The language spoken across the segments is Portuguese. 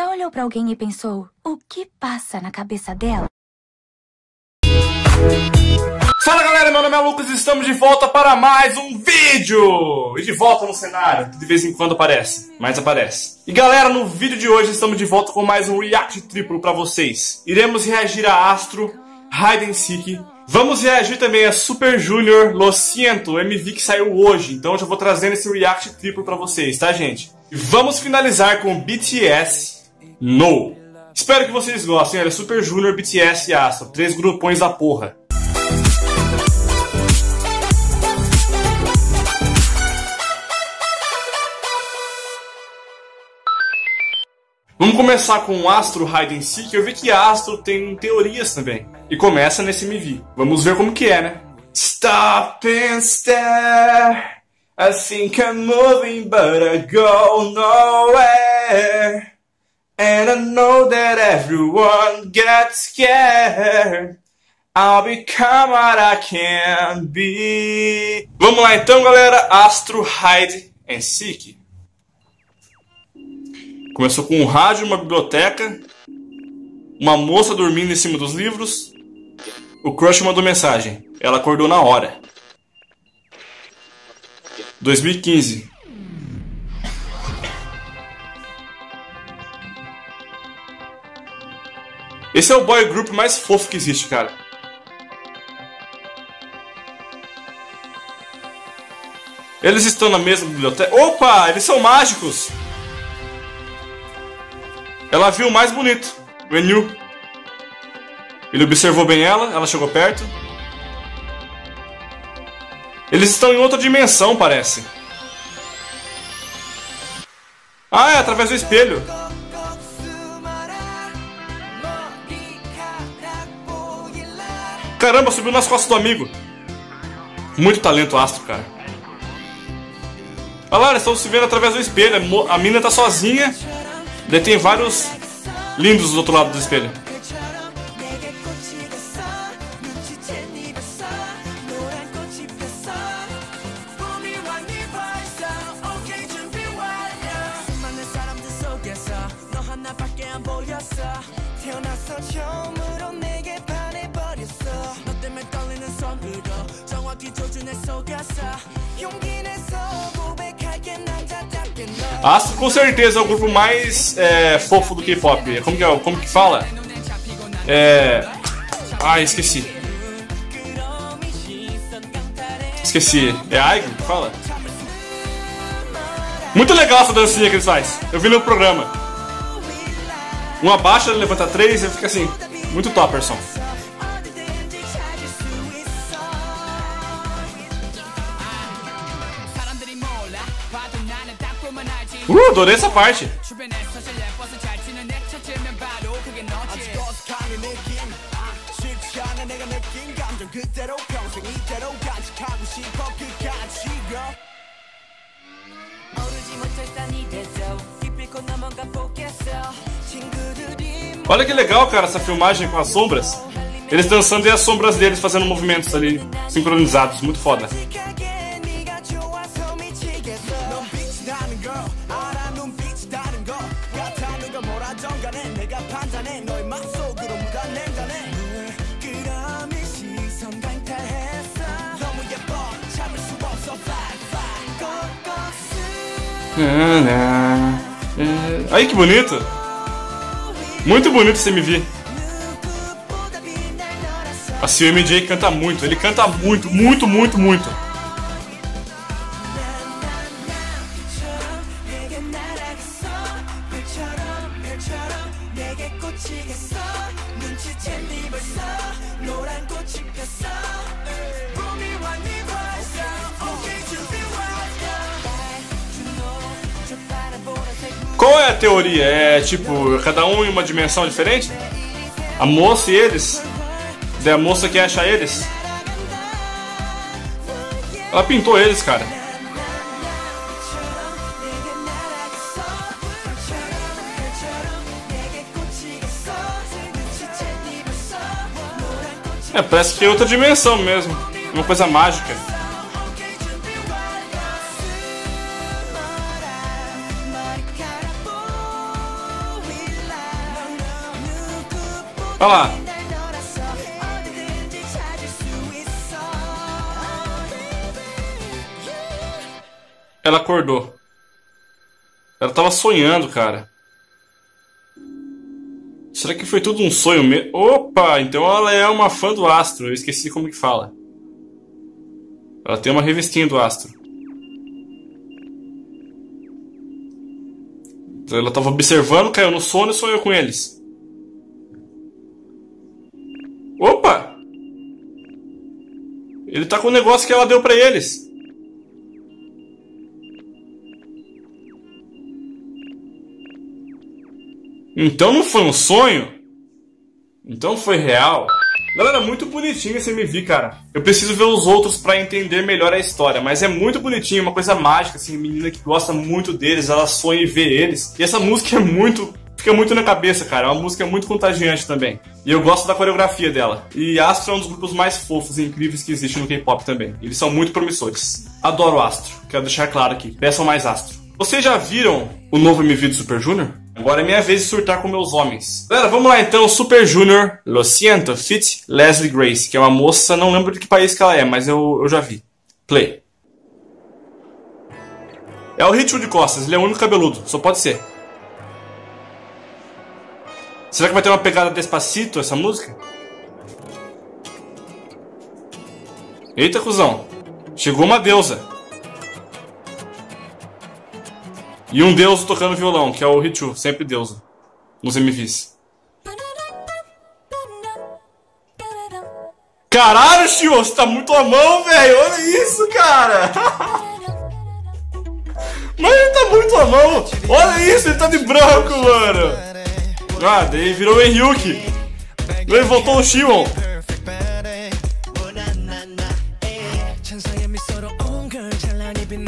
Já olhou pra alguém e pensou, o que passa na cabeça dela? Fala galera, meu nome é Lucas e estamos de volta para mais um vídeo! E de volta no cenário, de vez em quando aparece, mas aparece. E galera, no vídeo de hoje estamos de volta com mais um react triplo para vocês. Iremos reagir a Astro, Hide and Seek, Vamos reagir também a Super Junior Lo Siento, MV que saiu hoje, então eu já vou trazendo esse react triplo para vocês, tá gente? E vamos finalizar com BTS No. Espero que vocês gostem, olha, Super Junior, BTS e Astro, três grupões da porra. Vamos começar com Astro Hide and Seek. Eu vi que Astro tem teorias também. E começa nesse MV. Vamos ver como que é, né? Stop and stare. I think I'm moving, but I go nowhere. And I know that everyone gets scared. I'll become what I can be. Vamos lá então, galera. Astro Hide and Seek. Começou com um rádio, uma biblioteca, uma moça dormindo em cima dos livros. O crush mandou mensagem. Ela acordou na hora. 2015. Esse é o boy group mais fofo que existe, cara. Eles estão na mesma biblioteca. Opa, eles são mágicos! Ela viu o mais bonito, o Enyu. Ele observou bem ela, ela chegou perto. Eles estão em outra dimensão, parece. Ah, é através do espelho. Caramba, subiu nas costas do amigo. Muito talento astro, cara. Olha lá, eles estão se vendo através do espelho. A mina tá sozinha Daí tem vários lindos do outro lado do espelho. Astro com certeza é o grupo mais é, fofo do K-pop. Como que, é, como que fala? É. Ah, esqueci. Esqueci. É Aigo que fala? Muito legal essa dancinha que eles fazem. Eu vi no programa. Um abaixa, levanta três e fica assim. Muito topperson. Uh, adorei essa parte. Olha que legal, cara, essa filmagem com as sombras. Eles dançando e as sombras deles fazendo movimentos ali, sincronizados. Muito foda. Aí que bonito! Muito bonito esse MV. Assim, o MJ canta muito, ele canta muito, muito, muito, muito. É tipo, cada um em uma dimensão diferente? A moça e eles? Daí a moça que acha eles? Ela pintou eles, cara. É, parece que é outra dimensão mesmo. Uma coisa mágica. Olha lá. Ela acordou. Ela tava sonhando, cara. Será que foi tudo um sonho mesmo? Opa, então ela é uma fã do Astro. Eu esqueci como que fala. Ela tem uma revistinha do Astro. Então ela tava observando, caiu no sono e sonhou com eles. Ele tá com o negócio que ela deu pra eles. Então não foi um sonho? Então foi real? Galera, muito bonitinho esse MV, cara. Eu preciso ver os outros para entender melhor a história, mas é muito bonitinho, uma coisa mágica, assim, menina que gosta muito deles, ela sonha em ver eles. E essa música é muito fica muito na cabeça, cara. É uma música muito contagiante também. E eu gosto da coreografia dela. E Astro é um dos grupos mais fofos e incríveis que existe no K-pop também. Eles são muito promissores. Adoro Astro. Quero deixar claro aqui. Peçam mais Astro. Vocês já viram o novo MV do Super Junior? Agora é minha vez de surtar com meus homens. Galera, vamos lá então. Super Junior, Lo Siento, Fit Leslie Grace, que é uma moça, não lembro de que país que ela é, mas eu, eu já vi. Play. É o ritmo de costas, ele é o único cabeludo, só pode ser. Será que vai ter uma pegada despacito essa música? Eita, cuzão. Chegou uma deusa. E um deus tocando violão, que é o Richu, sempre deusa. Nos MVs. Caralho, Shio, você tá muito à mão, velho. Olha isso, cara. Mas ele tá muito à mão. Olha isso, ele tá de branco, mano. Ah, daí virou o Henryuki. Daí voltou o Shimon.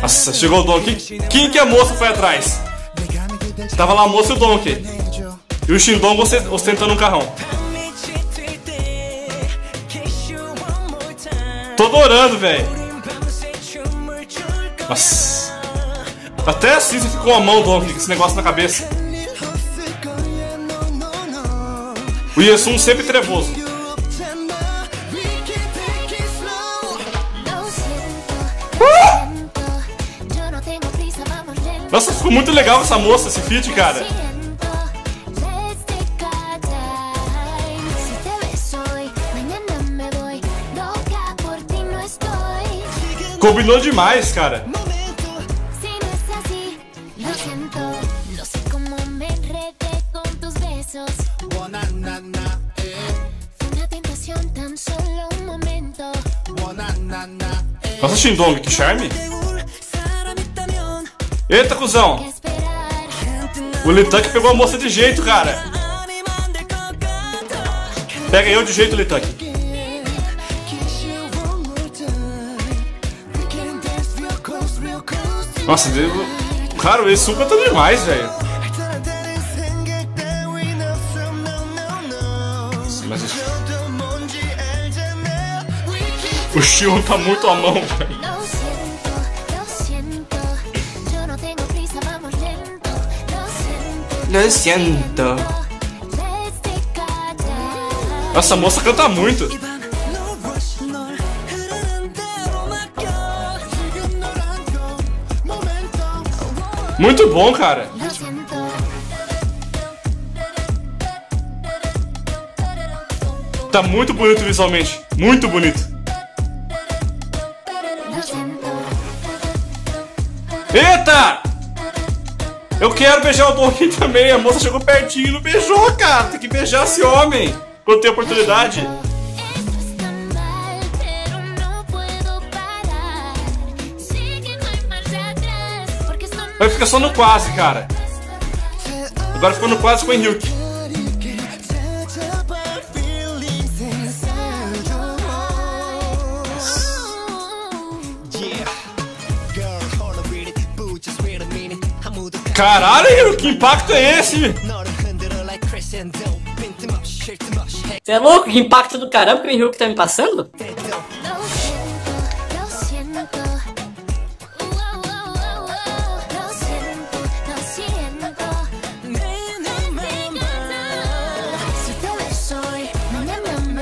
Nossa, chegou o Donkey. Quem que a moça foi atrás? Tava lá a moça e o Donkey. E o Shindong ostentando um carrão. Tô adorando, velho. Nossa. Até assim você ficou a mão, Donkey, com esse negócio na cabeça. O Yesum sempre trevoso. Nossa, ficou muito legal essa moça, esse feat, cara. Combinou demais, cara. Nossa, Shindong, que charme. Eita, cuzão! O Litank pegou a moça de jeito, cara! Pega eu de jeito, Litank. Nossa, Deus... cara, o Esu canta demais, velho. O Shion tá muito à mão, velho. Lo siento. Nossa, a moça canta muito. Muito bom, cara. Tá muito bonito visualmente. Muito bonito. Eita! Eu quero beijar o Donkey também. A moça chegou pertinho e não beijou, cara. Tem que beijar esse homem quando tem oportunidade. Vai ficar só no quase, cara. Agora ficou no quase com o Henryuk. Caralho, que impacto é esse? Você é louco? Que impacto do caramba que o Henryuk tá me passando?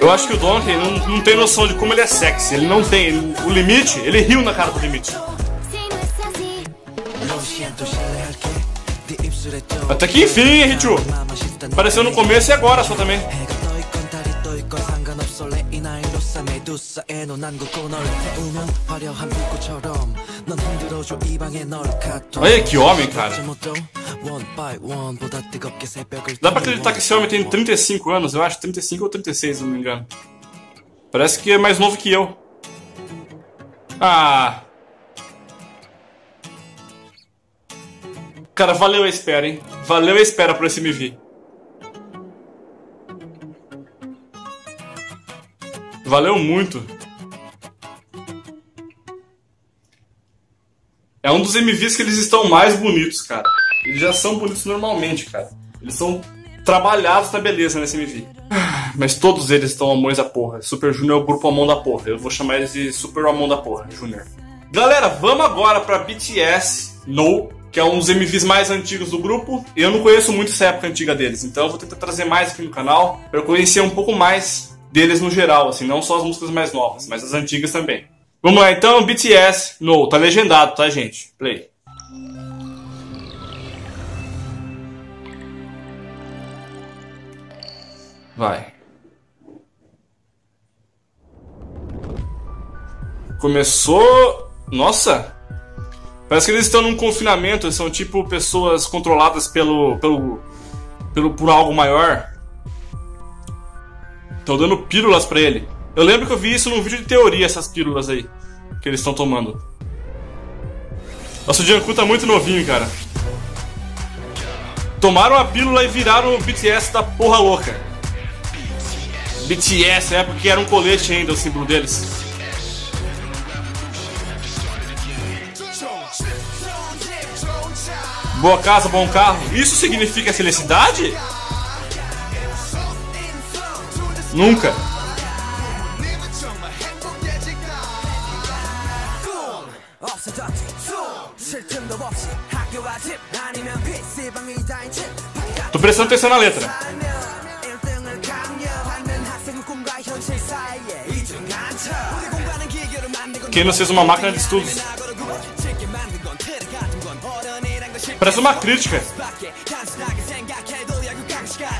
Eu acho que o Donkey não, não tem noção de como ele é sexy. Ele não tem. ele- o limite, ele riu na cara do limite. Até que enfim, hein, Richu? Apareceu no começo e agora só também. Olha que homem, cara. Dá pra acreditar que esse homem tem 35 anos, eu acho 35 ou 36, se não me engano. Parece que é mais novo que eu. Ah. Cara, valeu a espera, hein? Valeu a espera por esse MV. Valeu muito. É um dos MVs que eles estão mais bonitos, cara. Eles já são bonitos normalmente, cara. Eles são trabalhados na beleza nesse MV. Mas todos eles estão amões da porra. Super Junior é o grupo amão da porra. Eu vou chamar eles de Super amão da porra, Junior. Galera, vamos agora pra BTS No, que é um dos MVs mais antigos do grupo. Eu não conheço muito essa época antiga deles, então eu vou tentar trazer mais aqui no canal eu conhecer um pouco mais deles no geral, assim, não só as músicas mais novas, mas as antigas também. Vamos lá então, BTS No, tá legendado, tá, gente? Play. Vai. Começou. Nossa! Parece que eles estão num confinamento, são tipo pessoas controladas pelo. pelo. pelo por algo maior. Estão dando pílulas pra ele. Eu lembro que eu vi isso num vídeo de teoria, essas pílulas aí. Que eles estão tomando. Nossa, o Jungkook tá muito novinho, cara. Tomaram a pílula e viraram o BTS da porra louca. BTS, é porque era um colete ainda o símbolo deles. Boa casa, bom carro. Isso significa felicidade? Nunca. Tô prestando atenção na letra. Quem não fez uma máquina de estudos? Parece uma crítica.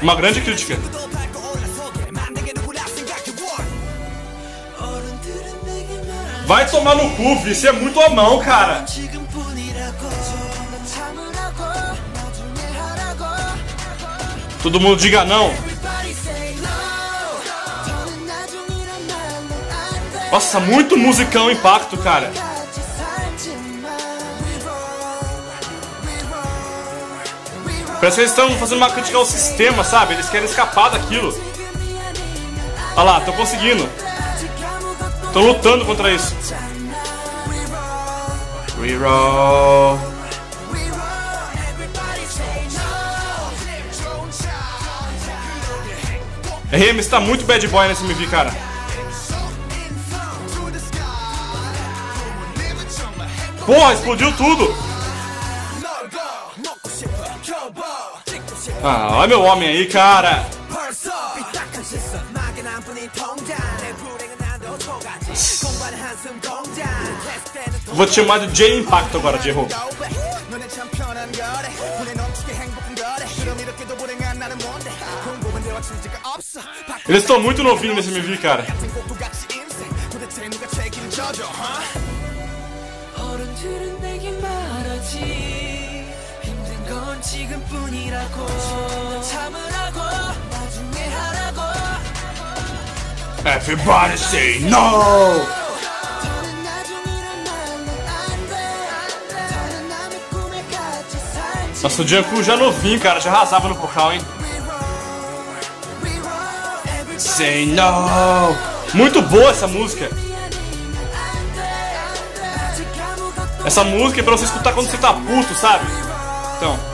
Uma grande crítica. Vai tomar no cu, isso é muito a mão, cara. Todo mundo diga não. Nossa, muito musicão impacto, cara. Parece que eles estão fazendo uma crítica ao sistema, sabe? Eles querem escapar daquilo. Olha lá, tô conseguindo. Tô lutando contra isso. Reroll. RM está muito bad boy nesse MV, cara. Porra, explodiu tudo! Ah, olha meu homem aí, cara! Vou te chamar de J Impacto agora, J Hope. Eles estão muito novinhos nesse MV, cara. 건 지금뿐이라고 넌 참으라고 나중에 하라고 Everybody say no! 더는 나중이란 말로 안돼 더는 남의 꿈에 같이 살지 Nossa, o Jungkook já novinho, cara, já arrasava no vocal, hein? Say no! Muito boa essa música. Essa música é pra você escutar quando você tá puto, sabe? Então.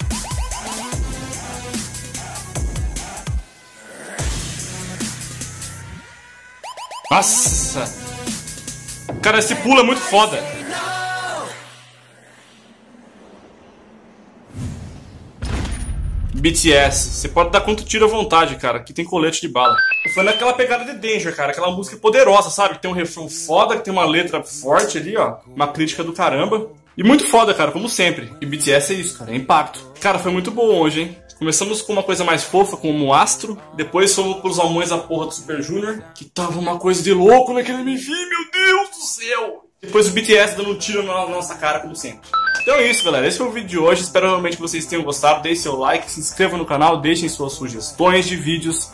Nossa! Cara, esse pulo é muito foda. BTS, você pode dar quanto tiro à vontade, cara. Aqui tem colete de bala. Foi naquela pegada de Danger, cara. Aquela música poderosa, sabe? Que tem um refrão foda, que tem uma letra forte ali, ó. Uma crítica do caramba. E muito foda, cara, como sempre. E BTS é isso, cara. É impacto. Cara, foi muito bom hoje, hein? Começamos com uma coisa mais fofa, como o Astro. Depois fomos pros almões da porra do Super Junior. Que tava uma coisa de louco naquele MV, meu Deus do céu! Depois o BTS dando um tiro na nossa cara, como sempre. Então é isso, galera. Esse foi o vídeo de hoje. Espero realmente que vocês tenham gostado. Deixe seu like, se inscreva no canal, deixem suas sugestões de vídeos.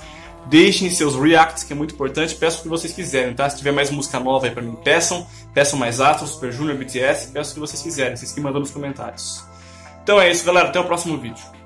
Deixem seus reacts, que é muito importante. Peço o que vocês quiserem, tá? Se tiver mais música nova aí pra mim, peçam. Peçam mais Astro, Super Junior, BTS. Peço o que vocês quiserem. Vocês que mandam nos comentários. Então é isso, galera. Até o próximo vídeo.